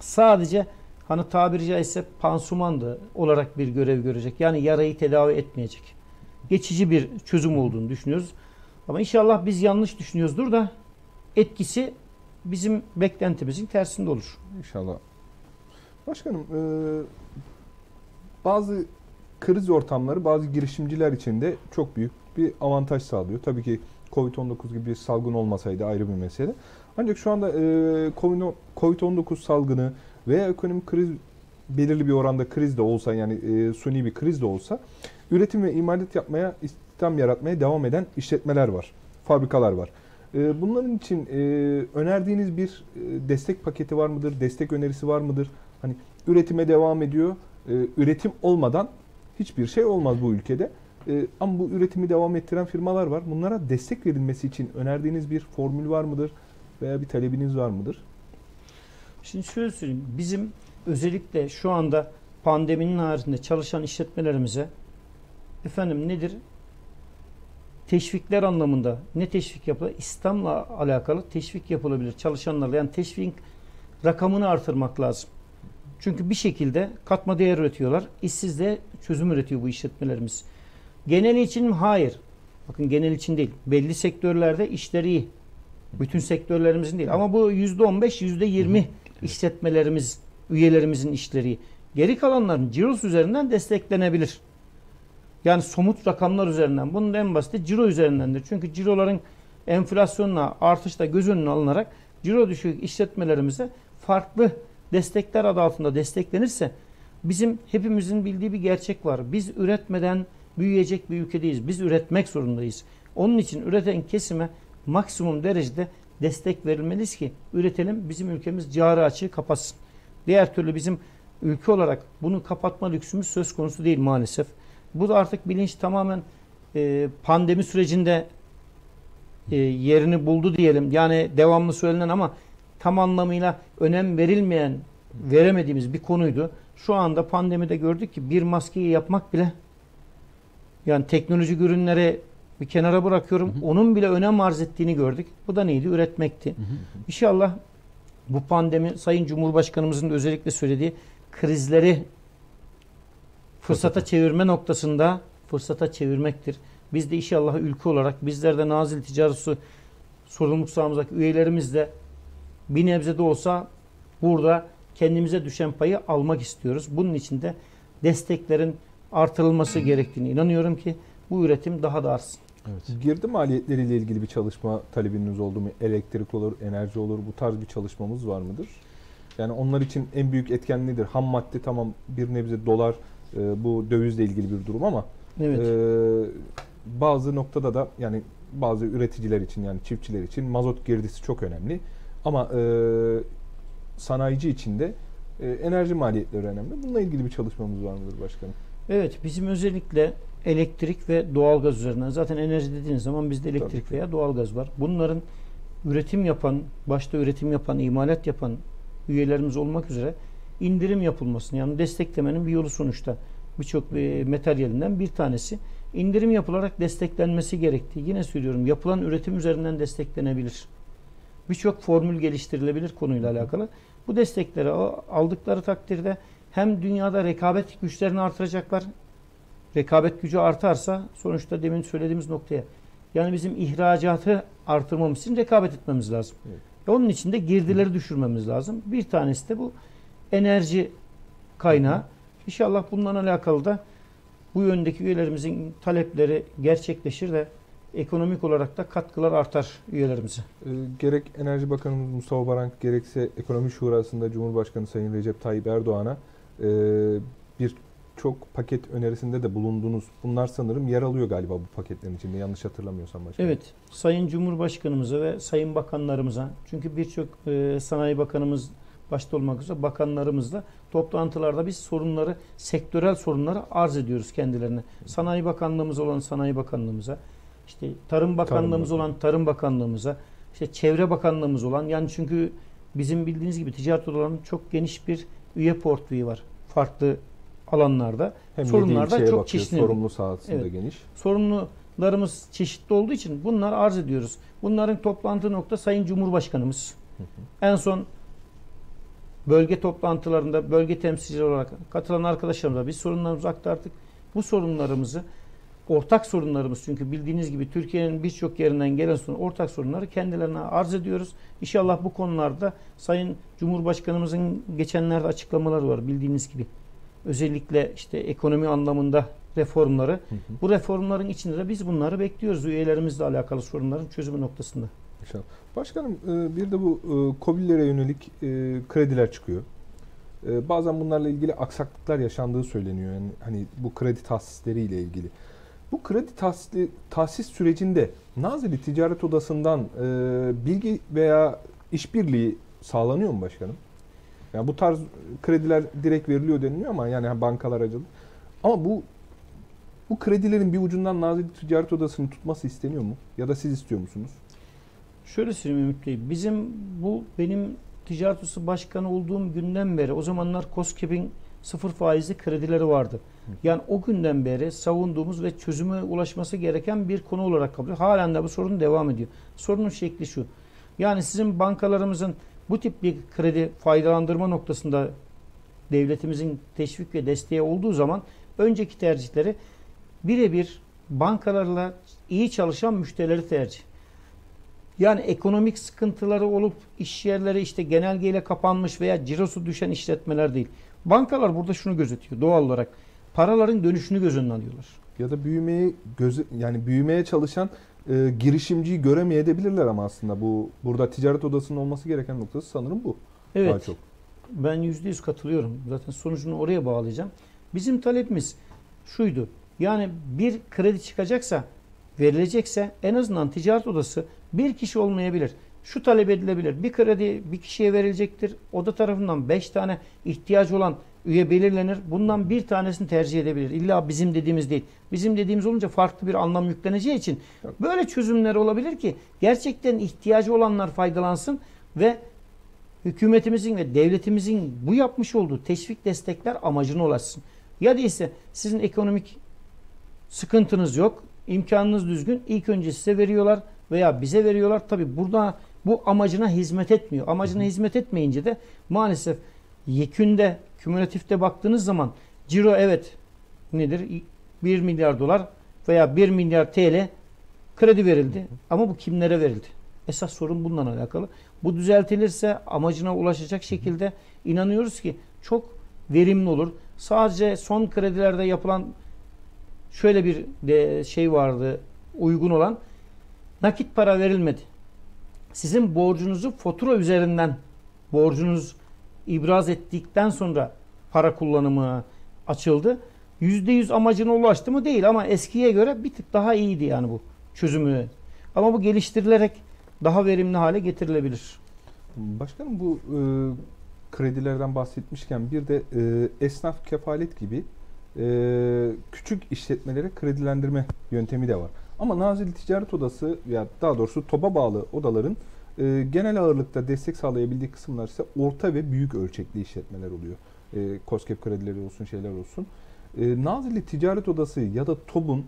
sadece hani tabiri caizse pansumandı olarak bir görev görecek. Yani yarayı tedavi etmeyecek. Geçici bir çözüm olduğunu düşünüyoruz. Ama inşallah biz yanlış düşünüyoruzdur da etkisi bizim beklentimizin tersinde olur. İnşallah. Başkanım, e, bazı kriz ortamları bazı girişimciler için de çok büyük bir avantaj sağlıyor. Tabii ki Covid-19 gibi bir salgın olmasaydı ayrı bir mesele. Ancak şu anda e, Covid- Covid-19 salgını veya ekonomik kriz belirli bir oranda kriz de olsa yani e, suni bir kriz de olsa üretim ve imalat yapmaya, istihdam yaratmaya devam eden işletmeler var, fabrikalar var. E, Bunların için e, önerdiğiniz bir e, destek paketi var mıdır? Destek önerisi var mıdır? Hani üretime devam ediyor. E, Üretim olmadan hiçbir şey olmaz bu ülkede. E, Ama bu üretimi devam ettiren firmalar var. Bunlara destek verilmesi için önerdiğiniz bir formül var mıdır? Veya bir talebiniz var mıdır? Şimdi şöyle söyleyeyim. Bizim özellikle şu anda pandeminin haricinde çalışan işletmelerimize efendim nedir? Teşvikler anlamında ne teşvik yapılır? İslam'la alakalı teşvik yapılabilir çalışanlarla. Yani teşvik rakamını artırmak lazım. Çünkü bir şekilde katma değer üretiyorlar. İşsizliğe çözüm üretiyor bu işletmelerimiz. Genel için mi? Hayır. Bakın genel için değil. Belli sektörlerde işleri iyi. Bütün sektörlerimizin değil. Ama bu %15, %20 işletmelerimiz, üyelerimizin işleri. iyi. Geri kalanların cirosu üzerinden desteklenebilir. Yani somut rakamlar üzerinden. Bunun en basiti ciro üzerindendir. Çünkü ciroların enflasyonla artışla göz önüne alınarak ciro düşük işletmelerimize farklı destekler adı altında desteklenirse bizim hepimizin bildiği bir gerçek var. Biz üretmeden büyüyecek bir ülkedeyiz. Biz üretmek zorundayız. Onun için üreten kesime maksimum derecede destek verilmeliyiz ki üretelim bizim ülkemiz cari açığı kapatsın. Diğer türlü bizim ülke olarak bunu kapatma lüksümüz söz konusu değil maalesef. Bu da artık bilinç tamamen e, pandemi sürecinde e, yerini buldu diyelim. Yani devamlı söylenen ama tam anlamıyla önem verilmeyen, veremediğimiz bir konuydu. Şu anda pandemide gördük ki bir maskeyi yapmak bile yani teknolojik ürünleri bir kenara bırakıyorum. Onun bile önem arz ettiğini gördük. Bu da neydi? Üretmekti. İnşallah bu pandemi Sayın Cumhurbaşkanımızın da özellikle söylediği krizleri fırsata çevirme noktasında fırsata çevirmektir. Biz de inşallah ülke olarak bizler de Nazil Ticaret sorumluluk sahamızdaki üyelerimiz de bir nebze de olsa burada kendimize düşen payı almak istiyoruz. Bunun için de desteklerin artırılması gerektiğini inanıyorum ki bu üretim daha da artsın. Evet. Girdi maliyetleriyle ilgili bir çalışma talebiniz oldu mu? Elektrik olur, enerji olur. Bu tarz bir çalışmamız var mıdır? Yani onlar için en büyük etken nedir? Ham madde tamam bir nebze dolar e, bu dövizle ilgili bir durum ama Evet. e, bazı noktada da yani bazı üreticiler için yani çiftçiler için mazot girdisi çok önemli. Ama e, sanayici için de e, enerji maliyetleri önemli. Bununla ilgili bir çalışmamız var mıdır başkanım? Evet bizim özellikle elektrik ve doğalgaz üzerinden zaten enerji dediğiniz zaman bizde elektrik Tabii veya doğalgaz var. Bunların üretim yapan, başta üretim yapan, imalat yapan üyelerimiz olmak üzere indirim yapılmasını yani desteklemenin bir yolu sonuçta birçok e, materyalinden bir tanesi indirim yapılarak desteklenmesi gerektiği. Yine söylüyorum yapılan üretim üzerinden desteklenebilir. Birçok formül geliştirilebilir konuyla alakalı. Bu destekleri al- aldıkları takdirde hem dünyada rekabet güçlerini artıracaklar. Rekabet gücü artarsa sonuçta demin söylediğimiz noktaya yani bizim ihracatı artırmamız için rekabet etmemiz lazım. Evet. Ve Onun için de girdileri düşürmemiz lazım. Bir tanesi de bu enerji kaynağı. İnşallah bundan alakalı da bu yöndeki üyelerimizin talepleri gerçekleşir de ekonomik olarak da katkılar artar üyelerimize. E, gerek Enerji Bakanımız Mustafa Barank gerekse Ekonomi Şurası'nda Cumhurbaşkanı Sayın Recep Tayyip Erdoğan'a e, bir çok paket önerisinde de bulundunuz. Bunlar sanırım yer alıyor galiba bu paketlerin içinde yanlış hatırlamıyorsam başkanım. Evet, Sayın Cumhurbaşkanımıza ve Sayın Bakanlarımıza, çünkü birçok e, Sanayi Bakanımız başta olmak üzere bakanlarımızla toplantılarda biz sorunları, sektörel sorunları arz ediyoruz kendilerine. Sanayi Bakanlığımız olan Sanayi Bakanlığımıza, işte Tarım Bakanlığımız Bakanlığı. olan Tarım Bakanlığımıza, işte Çevre Bakanlığımız olan yani çünkü bizim bildiğiniz gibi ticaret odalarının çok geniş bir üye portföyü var. Farklı alanlarda. Hem Sorunlar yedi da ilçeye çok bakıyor, çeşitli. Sorumlu sahasında Evet. geniş. Sorunlarımız çeşitli olduğu için bunlar arz ediyoruz. Bunların toplantı nokta Sayın Cumhurbaşkanımız. En son bölge toplantılarında bölge temsilcileri olarak katılan arkadaşlarımıza biz sorunlarımızı aktardık. Bu sorunlarımızı ortak sorunlarımız çünkü bildiğiniz gibi Türkiye'nin birçok yerinden gelen sorun, ortak sorunları kendilerine arz ediyoruz. İnşallah bu konularda Sayın Cumhurbaşkanımızın geçenlerde açıklamaları var bildiğiniz gibi. Özellikle işte ekonomi anlamında reformları. Bu reformların içinde de biz bunları bekliyoruz. Üyelerimizle alakalı sorunların çözümü noktasında. İnşallah. Başkanım e, bir de bu e, COBİ'lere yönelik e, krediler çıkıyor. Bazen bunlarla ilgili aksaklıklar yaşandığı söyleniyor. Yani hani bu kredi tahsisleriyle ilgili. Bu kredi tahsili, tahsis sürecinde Nazilli Ticaret Odası'ndan bilgi veya işbirliği sağlanıyor mu başkanım? Yani bu tarz krediler direkt veriliyor deniliyor ama yani bankalar aracılığı. Ama bu bu kredilerin bir ucundan Nazilli Ticaret Odası'nın tutması isteniyor mu? Ya da siz istiyor musunuz? Şöyle söyleyeyim Ümit Bey. Bizim bu benim ticaret odası başkanı olduğum günden beri o zamanlar COSGAP'in sıfır faizli kredileri vardı. Yani o günden beri savunduğumuz ve çözüme ulaşması gereken bir konu olarak kabul ediyor. Halen de bu sorun devam ediyor. Sorunun şekli şu. Yani sizin bankalarımızın bu tip bir kredi faydalandırma noktasında devletimizin teşvik ve desteği olduğu zaman önceki tercihleri birebir bankalarla iyi çalışan müşterileri tercih. Yani ekonomik sıkıntıları olup iş yerleri işte genelgeyle kapanmış veya cirosu düşen işletmeler değil. Bankalar burada şunu gözetiyor doğal olarak. Paraların dönüşünü göz önüne alıyorlar. ya da büyümeyi göze yani büyümeye çalışan e, girişimciyi göremeyebilirler ama aslında bu burada ticaret odasının olması gereken noktası sanırım bu. Daha Evet. çok. Ben yüzde yüz katılıyorum. Zaten sonucunu oraya bağlayacağım. Bizim talepimiz şuydu. Yani bir kredi çıkacaksa, verilecekse en azından ticaret odası bir kişi olmayabilir. Şu talep edilebilir. Bir kredi bir kişiye verilecektir. Oda tarafından 5 tane ihtiyacı olan üye belirlenir. Bundan bir tanesini tercih edebilir. İlla bizim dediğimiz değil. Bizim dediğimiz olunca farklı bir anlam yükleneceği için böyle çözümler olabilir ki gerçekten ihtiyacı olanlar faydalansın ve hükümetimizin ve devletimizin bu yapmış olduğu teşvik destekler amacına ulaşsın. Ya değilse sizin ekonomik sıkıntınız yok, imkanınız düzgün. İlk önce size veriyorlar veya bize veriyorlar. Tabi burada bu amacına hizmet etmiyor. Amacına hizmet etmeyince de maalesef yekünde, kümülatifte baktığınız zaman ciro evet nedir? 1 milyar dolar veya 1 milyar TL kredi verildi. Ama bu kimlere verildi? Esas sorun bununla alakalı. Bu düzeltilirse amacına ulaşacak şekilde inanıyoruz ki çok verimli olur. Sadece son kredilerde yapılan şöyle bir de şey vardı uygun olan nakit para verilmedi. Sizin borcunuzu fatura üzerinden borcunuz ibraz ettikten sonra para kullanımı açıldı. %100 amacına ulaştı mı değil ama eskiye göre bir tık daha iyiydi yani bu çözümü. Ama bu geliştirilerek daha verimli hale getirilebilir. Başkanım bu e, kredilerden bahsetmişken bir de e, esnaf kefalet gibi e, küçük işletmelere kredilendirme yöntemi de var. Ama Nazilli Ticaret Odası ya daha doğrusu TOB'a bağlı odaların e, genel ağırlıkta destek sağlayabildiği kısımlar ise orta ve büyük ölçekli işletmeler oluyor. E, COSGAP kredileri olsun şeyler olsun. E, Nazilli Ticaret Odası ya da TOB'un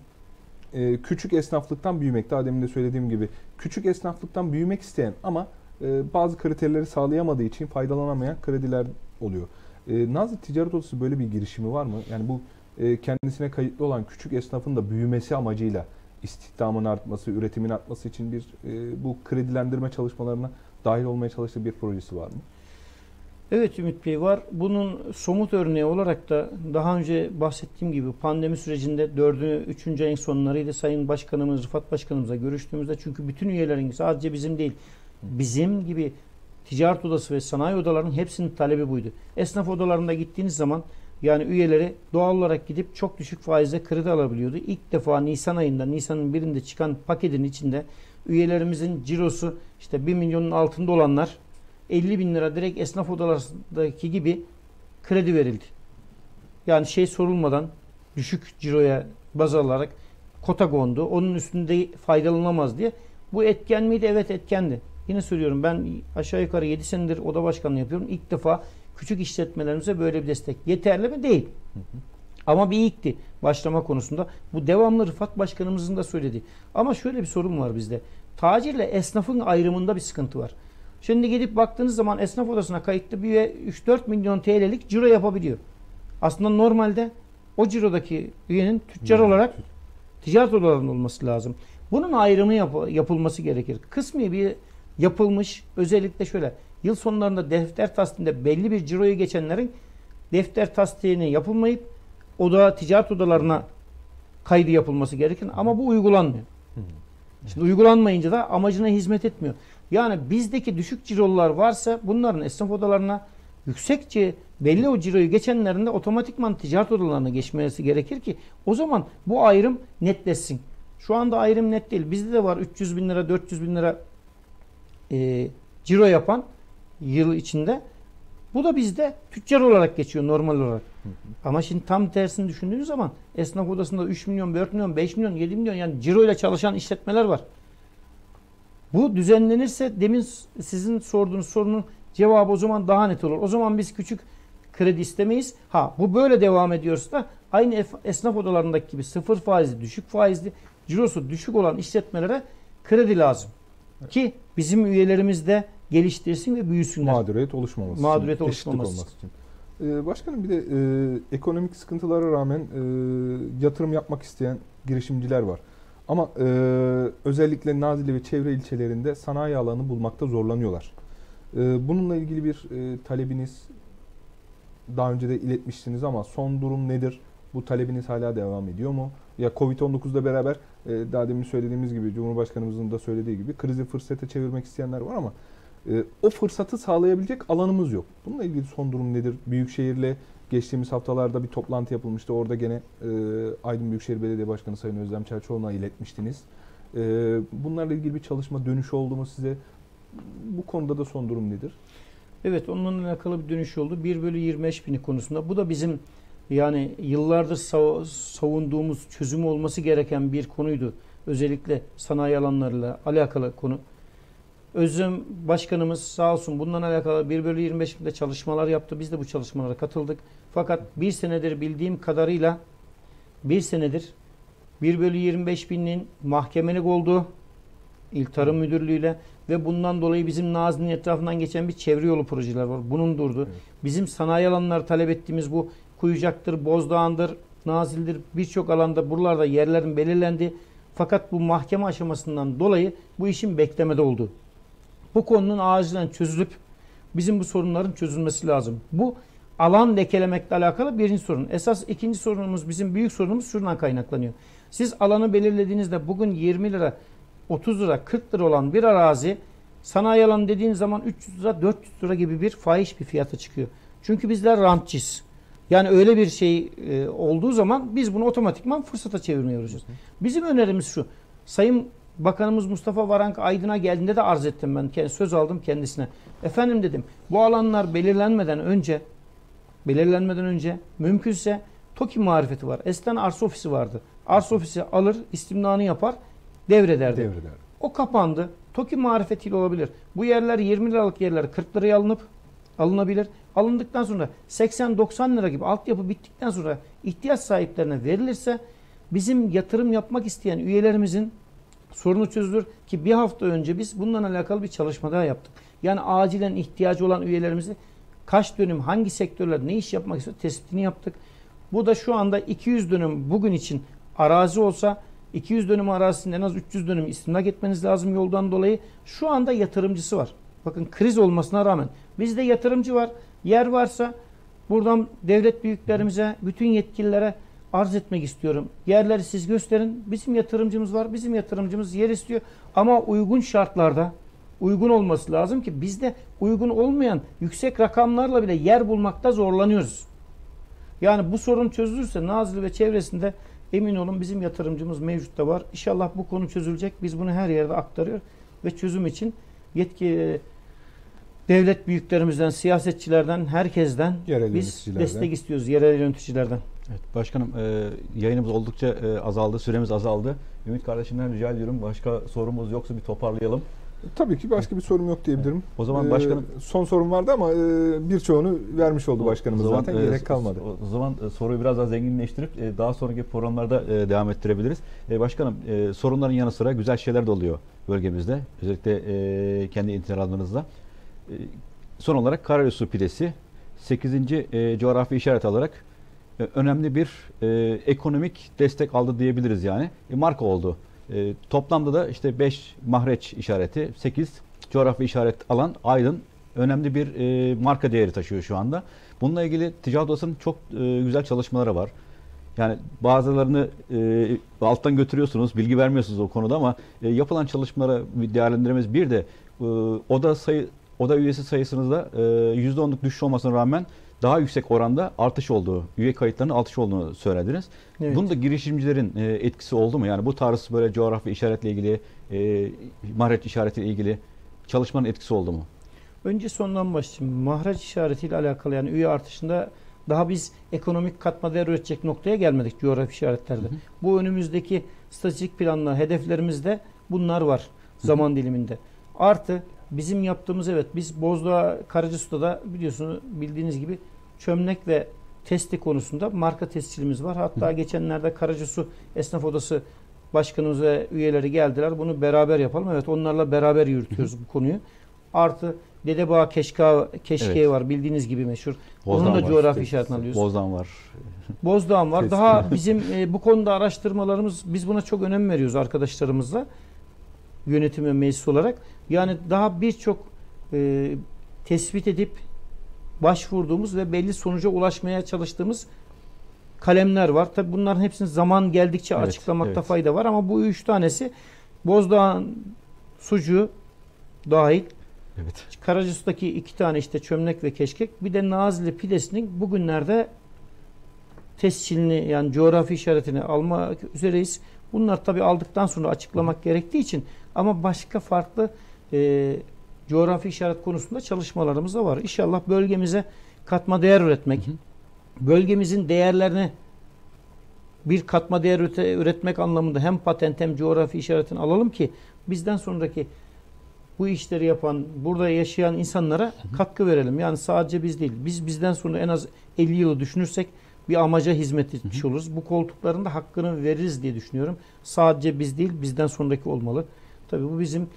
e, küçük esnaflıktan büyümek, daha demin de söylediğim gibi küçük esnaflıktan büyümek isteyen ama e, bazı kriterleri sağlayamadığı için faydalanamayan krediler oluyor. E, Nazilli Ticaret Odası böyle bir girişimi var mı? Yani bu e, kendisine kayıtlı olan küçük esnafın da büyümesi amacıyla istihdamın artması, üretimin artması için bir e, bu kredilendirme çalışmalarına dahil olmaya çalıştığı bir projesi var mı? Evet Ümit Bey var. Bunun somut örneği olarak da daha önce bahsettiğim gibi pandemi sürecinde 4. 3. ayın sonlarıydı. Sayın Başkanımız, Rıfat Başkanımızla görüştüğümüzde çünkü bütün üyelerin sadece bizim değil, bizim gibi ticaret odası ve sanayi odalarının hepsinin talebi buydu. Esnaf odalarında gittiğiniz zaman yani üyeleri doğal olarak gidip çok düşük faizle kredi alabiliyordu. İlk defa Nisan ayında, Nisan'ın birinde çıkan paketin içinde üyelerimizin cirosu işte 1 milyonun altında olanlar 50 bin lira direkt esnaf odalarındaki gibi kredi verildi. Yani şey sorulmadan düşük ciroya baz alarak kota kondu. Onun üstünde faydalanamaz diye. Bu etken miydi? Evet etkendi. Yine söylüyorum ben aşağı yukarı 7 senedir oda başkanlığı yapıyorum. İlk defa küçük işletmelerimize böyle bir destek. Yeterli mi? Değil. Ama bir ilkti başlama konusunda. Bu devamlı Rıfat Başkanımızın da söylediği. Ama şöyle bir sorun var bizde. Tacirle esnafın ayrımında bir sıkıntı var. Şimdi gidip baktığınız zaman esnaf odasına kayıtlı bir üye 3-4 milyon TL'lik ciro yapabiliyor. Aslında normalde o cirodaki üyenin tüccar olarak ticaret odalarının olması lazım. Bunun ayrımı yap- yapılması gerekir. Kısmi bir yapılmış özellikle şöyle yıl sonlarında defter tasdiğinde belli bir ciroyu geçenlerin defter tasdiğini yapılmayıp oda ticaret odalarına kaydı yapılması gerekir ama bu uygulanmıyor. Şimdi uygulanmayınca da amacına hizmet etmiyor. Yani bizdeki düşük cirolular varsa bunların esnaf odalarına yüksekçe belli o ciroyu geçenlerin de otomatikman ticaret odalarına geçmesi gerekir ki o zaman bu ayrım netleşsin. Şu anda ayrım net değil. Bizde de var 300 bin lira 400 bin lira e, ciro yapan yıl içinde. Bu da bizde tüccar olarak geçiyor normal olarak. Ama şimdi tam tersini düşündüğünüz zaman esnaf odasında 3 milyon, 4 milyon, 5 milyon, 7 milyon yani ciro ile çalışan işletmeler var. Bu düzenlenirse demin sizin sorduğunuz sorunun cevabı o zaman daha net olur. O zaman biz küçük kredi istemeyiz. Ha bu böyle devam ediyorsa da aynı esnaf odalarındaki gibi sıfır faizli, düşük faizli, cirosu düşük olan işletmelere kredi lazım. Ki bizim üyelerimiz de geliştirsin ve büyüsünler. Mağduriyet oluşmaması Mağduriyet için, eşitlik oluşmaması. olması için. Ee, başkanım bir de e, ekonomik sıkıntılara rağmen e, yatırım yapmak isteyen girişimciler var. Ama e, özellikle Nazilli ve çevre ilçelerinde sanayi alanı bulmakta zorlanıyorlar. E, bununla ilgili bir e, talebiniz daha önce de iletmiştiniz ama son durum nedir? Bu talebiniz hala devam ediyor mu? Ya Covid-19'da beraber daha demin söylediğimiz gibi Cumhurbaşkanımızın da söylediği gibi krizi fırsata çevirmek isteyenler var ama e, o fırsatı sağlayabilecek alanımız yok. Bununla ilgili son durum nedir? Büyükşehir'le geçtiğimiz haftalarda bir toplantı yapılmıştı. Orada gene e, Aydın Büyükşehir Belediye Başkanı Sayın Özlem Çerçoğlu'na iletmiştiniz. E, bunlarla ilgili bir çalışma dönüş oldu mu size? Bu konuda da son durum nedir? Evet onunla alakalı bir dönüş oldu. 1 bölü 25 bini konusunda. Bu da bizim yani yıllardır sav- savunduğumuz çözüm olması gereken bir konuydu. Özellikle sanayi alanlarıyla alakalı konu. Özlem Başkanımız sağ olsun bundan alakalı 1 bölü 25 binde çalışmalar yaptı. Biz de bu çalışmalara katıldık. Fakat bir senedir bildiğim kadarıyla bir senedir 1 bölü 25 binin mahkemelik olduğu İl Tarım Müdürlüğü'yle ve bundan dolayı bizim Nazlı'nın etrafından geçen bir çevre yolu projeler var. Bunun durdu. Evet. Bizim sanayi alanları talep ettiğimiz bu Kuyucak'tır, Bozdağ'ındır, Nazil'dir birçok alanda buralarda yerlerin belirlendi. Fakat bu mahkeme aşamasından dolayı bu işin beklemede olduğu. Bu konunun acilen çözülüp bizim bu sorunların çözülmesi lazım. Bu alan lekelemekle alakalı birinci sorun. Esas ikinci sorunumuz bizim büyük sorunumuz şuradan kaynaklanıyor. Siz alanı belirlediğinizde bugün 20 lira 30 lira 40 lira olan bir arazi sanayi alanı dediğiniz zaman 300 lira 400 lira gibi bir fahiş bir fiyata çıkıyor. Çünkü bizler rantçıyız. Yani öyle bir şey e, olduğu zaman biz bunu otomatikman fırsata çevirmeye uğraşıyoruz. Bizim önerimiz şu. Sayın Bakanımız Mustafa Varank Aydın'a geldiğinde de arz ettim ben. Söz aldım kendisine. Efendim dedim bu alanlar belirlenmeden önce belirlenmeden önce mümkünse TOKİ marifeti var. Eskiden arsa ofisi vardı. Arsa ofisi alır, istimnanı yapar, devrederdi. Devreder. O kapandı. TOKİ marifetiyle olabilir. Bu yerler 20 liralık yerler 40 liraya alınıp alınabilir. Alındıktan sonra 80-90 lira gibi altyapı bittikten sonra ihtiyaç sahiplerine verilirse bizim yatırım yapmak isteyen üyelerimizin sorunu çözülür ki bir hafta önce biz bununla alakalı bir çalışma daha yaptık. Yani acilen ihtiyacı olan üyelerimizi kaç dönüm hangi sektörler ne iş yapmak istiyor tespitini yaptık. Bu da şu anda 200 dönüm bugün için arazi olsa 200 dönüm arazisinde en az 300 dönüm istimlak etmeniz lazım yoldan dolayı. Şu anda yatırımcısı var. Bakın kriz olmasına rağmen bizde yatırımcı var. Yer varsa buradan devlet büyüklerimize, bütün yetkililere arz etmek istiyorum. Yerleri siz gösterin. Bizim yatırımcımız var. Bizim yatırımcımız yer istiyor. Ama uygun şartlarda uygun olması lazım ki bizde uygun olmayan yüksek rakamlarla bile yer bulmakta zorlanıyoruz. Yani bu sorun çözülürse Nazilli ve çevresinde emin olun bizim yatırımcımız mevcut da var. İnşallah bu konu çözülecek. Biz bunu her yerde aktarıyor ve çözüm için yetki devlet büyüklerimizden, siyasetçilerden, herkesten Yerel biz destek istiyoruz. Yerel yöneticilerden. Evet, başkanım e, yayınımız oldukça e, azaldı, süremiz azaldı. Ümit kardeşimden rica ediyorum başka sorumuz yoksa bir toparlayalım. Tabii ki başka bir sorum yok diyebilirim. O zaman Ee, başkanım son sorum vardı ama e, birçoğunu vermiş oldu başkanımız O zaman, zaten. e, Gerek kalmadı. O zaman e, soruyu biraz daha zenginleştirip e, daha sonraki programlarda e, devam ettirebiliriz. E, Başkanım e, sorunların yanı sıra güzel şeyler de oluyor bölgemizde. Özellikle e, kendi internet alanınızda. E, Son olarak Karayosu pidesi 8. e, coğrafi işaret alarak e, önemli bir e, ekonomik destek aldı diyebiliriz yani. E, marka oldu. E, toplamda da işte 5 mahreç işareti, 8 coğrafi işaret alan Aydın önemli bir e, marka değeri taşıyor şu anda. Bununla ilgili ticaret odasının çok e, güzel çalışmaları var. Yani bazılarını e, alttan götürüyorsunuz, bilgi vermiyorsunuz o konuda ama e, yapılan çalışmalara değerlendirmemiz bir de e, oda sayı oda üyesi sayısınızda e, %10'luk düşüş olmasına rağmen daha yüksek oranda artış olduğu, üye kayıtlarının artış olduğunu söylediniz. Evet. Bunda girişimcilerin e, etkisi oldu mu? Yani bu tarz böyle coğrafya işaretle ilgili, e, mahreç işaretiyle ilgili çalışmanın etkisi oldu mu? Önce sondan başlayayım. Mahreç işaretiyle alakalı yani üye artışında daha biz ekonomik katma değer üretecek noktaya gelmedik coğrafi işaretlerde. Hı hı. Bu önümüzdeki stratejik planlar, hedeflerimizde bunlar var zaman diliminde. Artı bizim yaptığımız evet biz Bozdağ Karacasu'da biliyorsunuz bildiğiniz gibi çömlek ve testi konusunda marka tescilimiz var. Hatta geçenlerde Karacasu Esnaf Odası Başkanımız ve üyeleri geldiler. Bunu beraber yapalım. Evet onlarla beraber yürütüyoruz bu konuyu. Artı Dedebağ Keşka, Keşke Evet. var bildiğiniz gibi meşhur. Bozdağ Onun da var. coğrafi işaretini alıyoruz. Bozdağ var. Bozdağ var. Daha bizim e, bu konuda araştırmalarımız biz buna çok önem veriyoruz arkadaşlarımızla yönetim ve meclis olarak. Yani daha birçok e, tespit edip başvurduğumuz ve belli sonuca ulaşmaya çalıştığımız kalemler var. Tabi bunların hepsini zaman geldikçe Evet, açıklamakta evet. fayda var ama bu üç tanesi Bozdağ'ın sucuğu dahil Evet. Karacasu'daki iki tane işte çömlek ve keşkek bir de Nazilli pidesinin bugünlerde tescilini yani coğrafi işaretini almak üzereyiz. Bunlar tabi aldıktan sonra açıklamak gerektiği için ama başka farklı e, coğrafi işaret konusunda çalışmalarımız da var. İnşallah bölgemize katma değer üretmek, Hı hı. bölgemizin değerlerini bir katma değer üre- üretmek anlamında hem patent hem coğrafi işaretini alalım ki bizden sonraki bu işleri yapan, burada yaşayan insanlara katkı verelim. Yani sadece biz değil. Biz bizden sonra en az 50 yılı düşünürsek bir amaca hizmet etmiş oluruz. Bu koltukların da hakkını veririz diye düşünüyorum. Sadece biz değil, bizden sonraki olmalı. Tabii bu bizim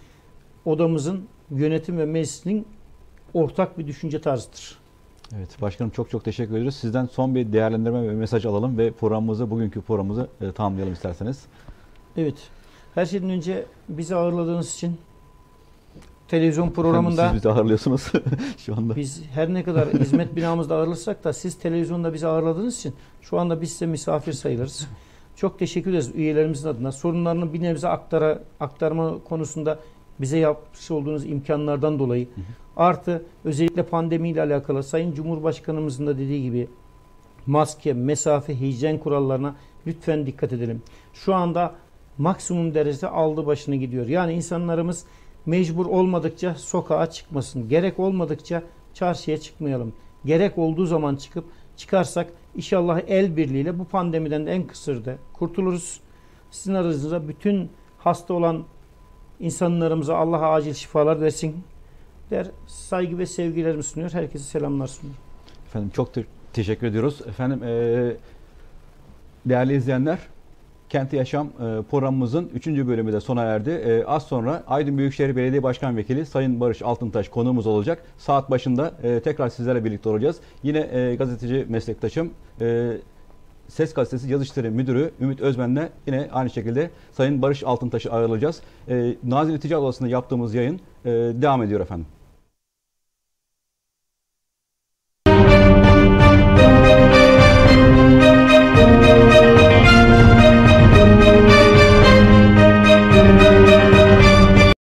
odamızın yönetim ve meclisinin ortak bir düşünce tarzıdır. Evet başkanım çok çok teşekkür ediyoruz. Sizden son bir değerlendirme ve mesaj alalım ve programımızı bugünkü programımızı e, tamamlayalım isterseniz. Evet. Her şeyden önce bizi ağırladığınız için televizyon programında siz bizi ağırlıyorsunuz şu anda. Biz her ne kadar hizmet binamızda ağırlasak da siz televizyonda bizi ağırladığınız için şu anda biz size misafir sayılırız. Çok teşekkür ederiz üyelerimizin adına. Sorunlarını bir nebze aktara, aktarma konusunda bize yapmış olduğunuz imkanlardan dolayı. Artı özellikle pandemiyle alakalı Sayın Cumhurbaşkanımızın da dediği gibi maske, mesafe, hijyen kurallarına lütfen dikkat edelim. Şu anda maksimum derecede aldı başını gidiyor. Yani insanlarımız mecbur olmadıkça sokağa çıkmasın. Gerek olmadıkça çarşıya çıkmayalım. Gerek olduğu zaman çıkıp çıkarsak inşallah el birliğiyle bu pandemiden de en kısa sürede kurtuluruz. Sizin aranızda bütün hasta olan insanlarımıza Allah acil şifalar versin der. Saygı ve sevgilerimi sunuyor. Herkese selamlar sunuyor. Efendim çok te- teşekkür ediyoruz. Efendim e, değerli izleyenler Kenti Yaşam e, programımızın 3. bölümü de sona erdi. E, az sonra Aydın Büyükşehir Belediye Başkan Vekili Sayın Barış Altıntaş konuğumuz olacak. Saat başında e, tekrar sizlerle birlikte olacağız. Yine gazeteci meslektaşım Ses Gazetesi Yazı İşleri Müdürü Ümit Özmen'le yine aynı şekilde Sayın Barış Altıntaş'ı ağırlayacağız. Nazilli Ticaret Odası'nda yaptığımız yayın devam ediyor efendim.